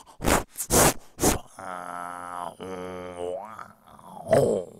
Oh.